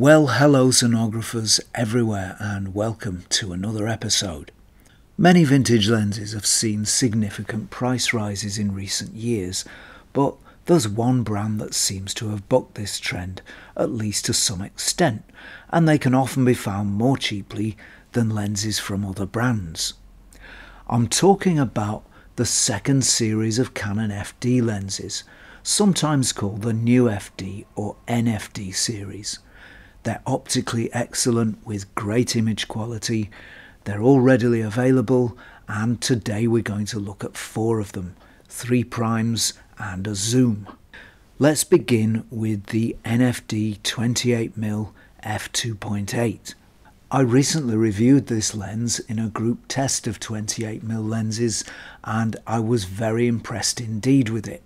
Well, hello, Zenographers everywhere, and welcome to another episode. Many vintage lenses have seen significant price rises in recent years, but there's one brand that seems to have bucked this trend, at least to some extent, and they can often be found more cheaply than lenses from other brands. I'm talking about the second series of Canon FD lenses, sometimes called the New FD or NFD series. They're optically excellent with great image quality. They're all readily available, and today we're going to look at four of them three primes and a zoom. Let's begin with the NFD 28mm f2.8. I recently reviewed this lens in a group test of 28mm lenses and I was very impressed indeed with it.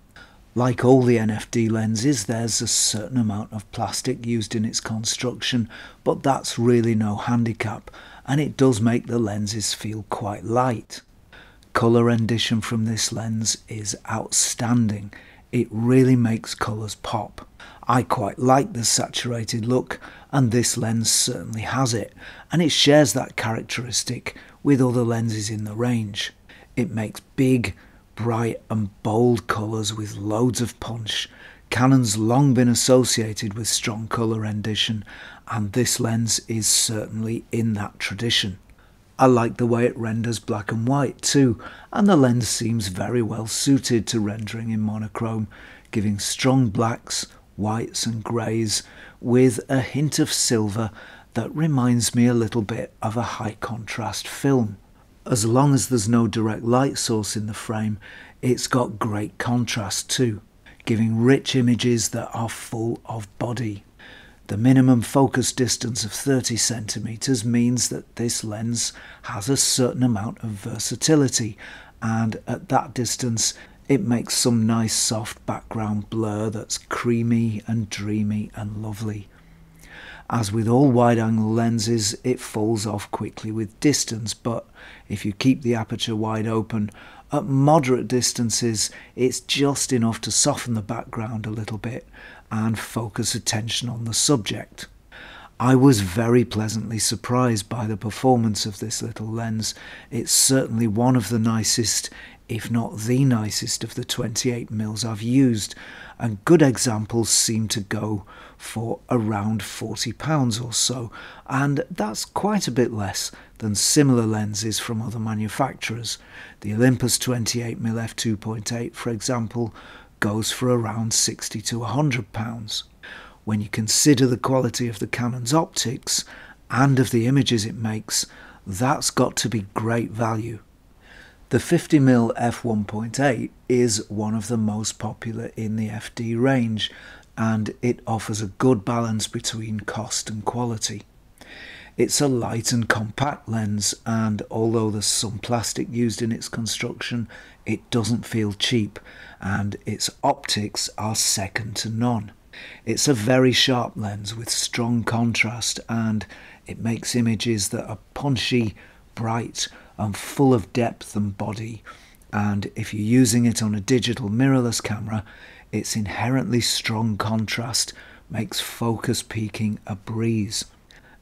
Like all the NFD lenses, there's a certain amount of plastic used in its construction, but that's really no handicap, and it does make the lenses feel quite light. Colour rendition from this lens is outstanding. It really makes colours pop. I quite like the saturated look, and this lens certainly has it, and it shares that characteristic with other lenses in the range. It makes big, bright and bold colours with loads of punch. Canon's long been associated with strong colour rendition, and this lens is certainly in that tradition. I like the way it renders black and white too, and the lens seems very well suited to rendering in monochrome, giving strong blacks, whites, and greys with a hint of silver that reminds me a little bit of a high contrast film. As long as there's no direct light source in the frame, it's got great contrast too, giving rich images that are full of body. The minimum focus distance of 30 centimeters means that this lens has a certain amount of versatility, and at that distance, it makes some nice soft background blur that's creamy and dreamy and lovely. As with all wide angle lenses, it falls off quickly with distance, but if you keep the aperture wide open, at moderate distances, it's just enough to soften the background a little bit and focus attention on the subject. I was very pleasantly surprised by the performance of this little lens. It's certainly one of the nicest, if not the nicest, of the 28 mils I've used, and good examples seem to go for around £40 or so, and that's quite a bit less than similar lenses from other manufacturers. The Olympus 28mm f2.8, for example, goes for around 60 to £100. When you consider the quality of the Canon's optics and of the images it makes, that's got to be great value. The 50mm f1.8 is one of the most popular in the FD range and it offers a good balance between cost and quality. It's a light and compact lens, and although there's some plastic used in its construction, it doesn't feel cheap, and its optics are second to none. It's a very sharp lens with strong contrast, and it makes images that are punchy, bright, and full of depth and body. And if you're using it on a digital mirrorless camera, its inherently strong contrast makes focus peaking a breeze.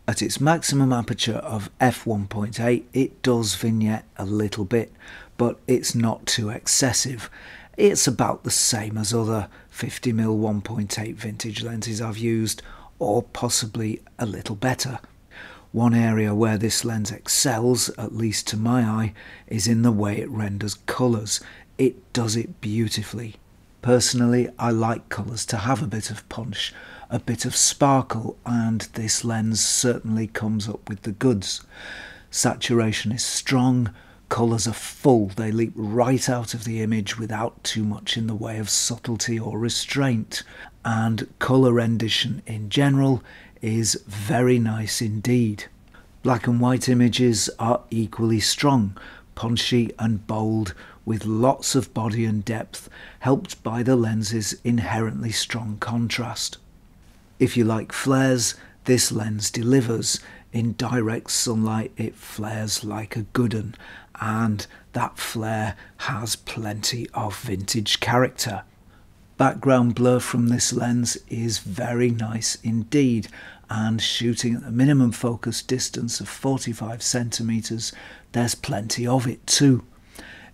At its maximum aperture of f1.8 it does vignette a little bit, but it's not too excessive. It's about the same as other 50mm 1.8 vintage lenses I've used, or possibly a little better. One area where this lens excels, at least to my eye, is in the way it renders colours. It does it beautifully. Personally, I like colours to have a bit of punch, a bit of sparkle, and this lens certainly comes up with the goods. Saturation is strong, colours are full, they leap right out of the image without too much in the way of subtlety or restraint, and colour rendition in general is very nice indeed. Black and white images are equally strong, punchy and bold, with lots of body and depth, helped by the lens's inherently strong contrast. If you like flares, this lens delivers. In direct sunlight, it flares like a good un, and that flare has plenty of vintage character. Background blur from this lens is very nice indeed, and shooting at the minimum focus distance of 45 centimeters, there's plenty of it too.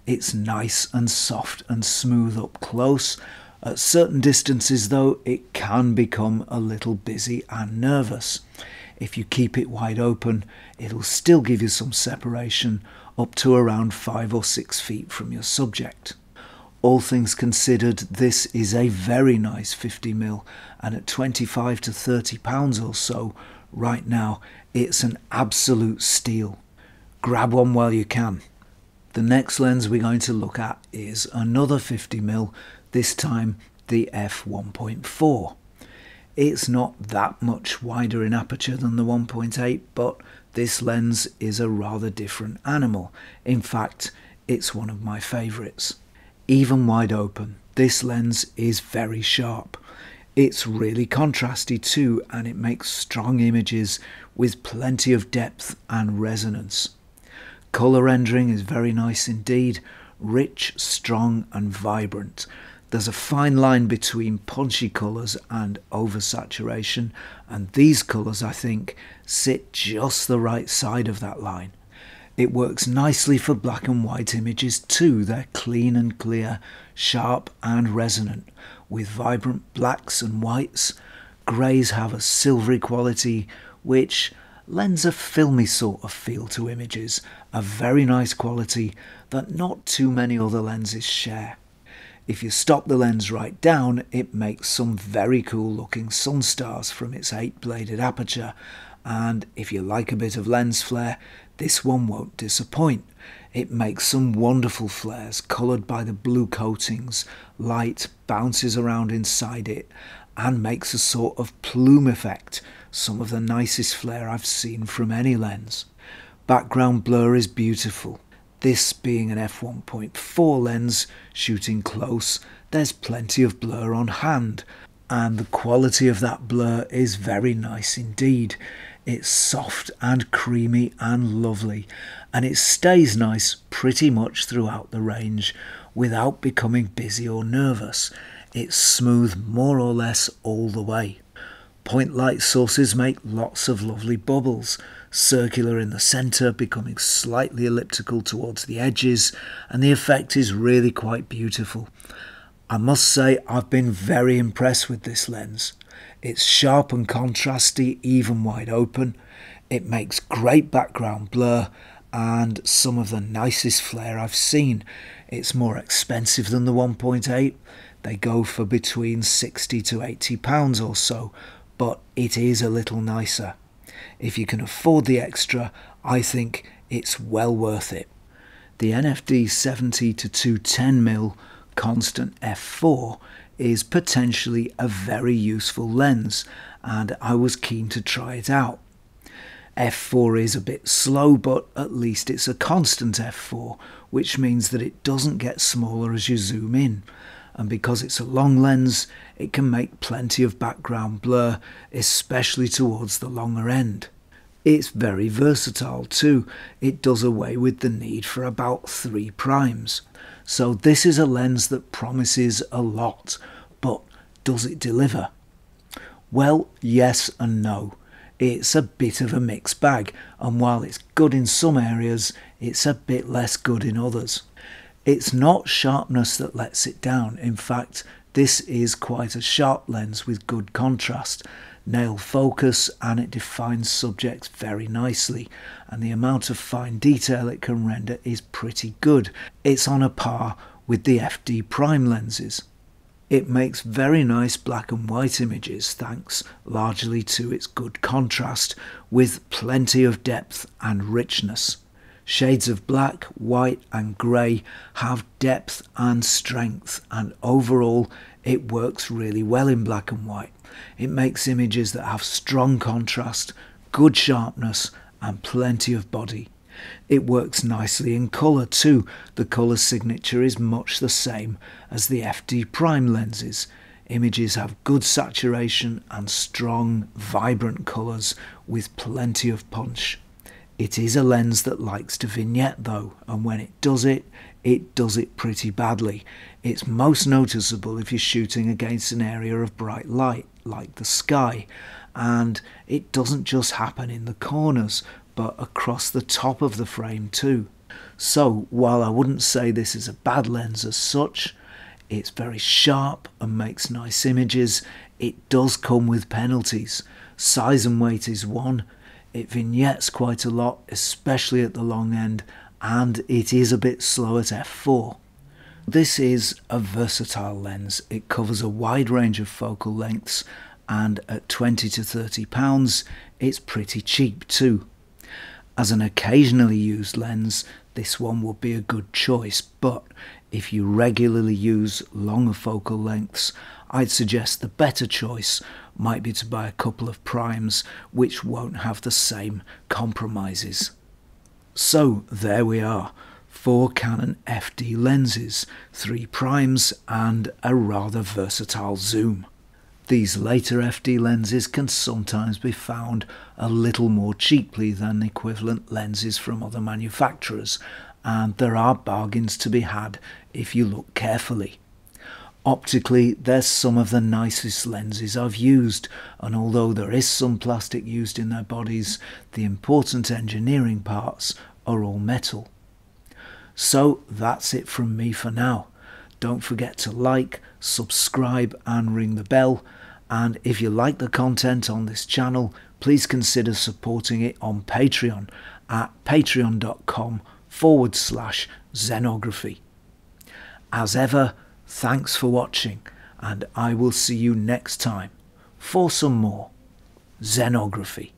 It's nice and soft and smooth up close. At certain distances, though, it can become a little busy and nervous. If you keep it wide open, it'll still give you some separation up to around 5 or 6 feet from your subject. All things considered, this is a very nice 50mm, and at 25 to 30 pounds or so, right now, it's an absolute steal. Grab one while you can. The next lens we're going to look at is another 50mm, this time the f1.4. It's not that much wider in aperture than the 1.8, but this lens is a rather different animal. In fact, it's one of my favourites. Even wide open, this lens is very sharp. It's really contrasty too, and it makes strong images with plenty of depth and resonance. Colour rendering is very nice indeed, rich, strong, and vibrant. There's a fine line between punchy colours and oversaturation, and these colours, I think, sit just the right side of that line. It works nicely for black and white images too. They're clean and clear, sharp and resonant, with vibrant blacks and whites. Greys have a silvery quality, which lends a filmy sort of feel to images, a very nice quality that not too many other lenses share. If you stop the lens right down, it makes some very cool looking sun stars from its 8 bladed aperture, and if you like a bit of lens flare, this one won't disappoint. It makes some wonderful flares coloured by the blue coatings, light bounces around inside it, and makes a sort of plume effect, some of the nicest flare I've seen from any lens. Background blur is beautiful, this being an f1.4 lens, shooting close, there's plenty of blur on hand, and the quality of that blur is very nice indeed. It's soft and creamy and lovely, and it stays nice pretty much throughout the range without becoming busy or nervous. It's smooth more or less all the way. Point light sources make lots of lovely bubbles, circular in the centre, becoming slightly elliptical towards the edges, and the effect is really quite beautiful. I must say I've been very impressed with this lens. It's sharp and contrasty, even wide open. It makes great background blur and some of the nicest flare I've seen. It's more expensive than the 1.8. They go for between 60 to 80 pounds or so, but it is a little nicer. If you can afford the extra, I think it's well worth it. The NFD 70 to 210mm constant f4 is potentially a very useful lens and I was keen to try it out. f4 is a bit slow but at least it's a constant f4 which means that it doesn't get smaller as you zoom in and because it's a long lens it can make plenty of background blur especially towards the longer end. It's very versatile too. It does away with the need for about 3 primes. So this is a lens that promises a lot, but does it deliver? Well, yes and no. It's a bit of a mixed bag, and while it's good in some areas, it's a bit less good in others. It's not sharpness that lets it down. In fact, this is quite a sharp lens with good contrast, nail focus and it defines subjects very nicely and the amount of fine detail it can render is pretty good. It's on a par with the FD prime lenses. It makes very nice black and white images thanks largely to its good contrast with plenty of depth and richness. Shades of black, white and grey have depth and strength and overall it works really well in black and white. It makes images that have strong contrast, good sharpness, and plenty of body. It works nicely in colour too. The colour signature is much the same as the FD prime lenses. Images have good saturation and strong, vibrant colours with plenty of punch. It is a lens that likes to vignette though, and when it does it, it does it pretty badly. It's most noticeable if you're shooting against an area of bright light, like the sky, and it doesn't just happen in the corners but across the top of the frame too. So while I wouldn't say this is a bad lens as such, it's very sharp and makes nice images. It does come with penalties. Size and weight is one. It vignettes quite a lot, especially at the long end, and it is a bit slow at f4. This is a versatile lens. It covers a wide range of focal lengths and at 20 to 30 pounds it's pretty cheap too. As an occasionally used lens, this one would be a good choice, but if you regularly use longer focal lengths, I'd suggest the better choice might be to buy a couple of primes which won't have the same compromises. So there we are four Canon FD lenses, three primes, and a rather versatile zoom. These later FD lenses can sometimes be found a little more cheaply than equivalent lenses from other manufacturers, and there are bargains to be had if you look carefully. Optically, they're some of the nicest lenses I've used, and although there is some plastic used in their bodies, the important engineering parts are all metal. So that's it from me for now. Don't forget to like, subscribe, and ring the bell. And if you like the content on this channel, please consider supporting it on Patreon at patreon.com forward slash zenography. As ever, thanks for watching, and I will see you next time for some more Zenography.